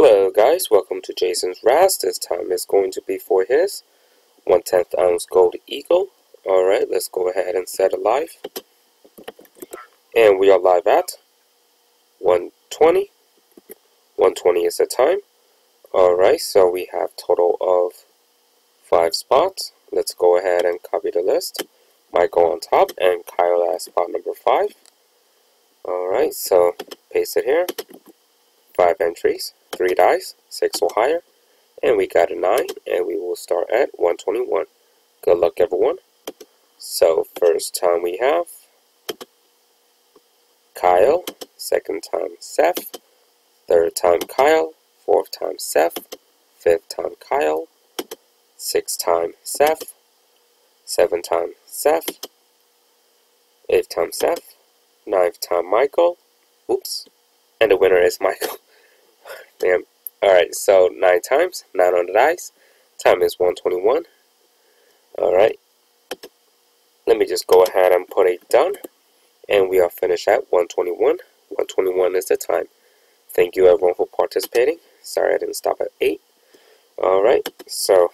Hello guys, welcome to Jason's Raz. This time is going to be for his 1 10th ounce gold eagle. Alright, let's go ahead and set it live. And we are live at 120. 120 is the time. Alright, so we have total of 5 spots. Let's go ahead and copy the list. Michael on top and Kyle at spot number 5. Alright, so paste it here. 5 entries, 3 dice, 6 or higher. And we got a 9, and we will start at 121. Good luck, everyone. So, first time we have Kyle, second time Seth, third time Kyle, fourth time Seth, fifth time Kyle, sixth time Seth, seventh time Seth, eighth time Seth, ninth time Michael, oops, and the winner is Michael. Damn. Alright, so 9 times, 9 on the dice. Time is 121. Alright. Let me just go ahead and put it done. And we are finished at 121. 121 is the time. Thank you everyone for participating. Sorry I didn't stop at 8. Alright, so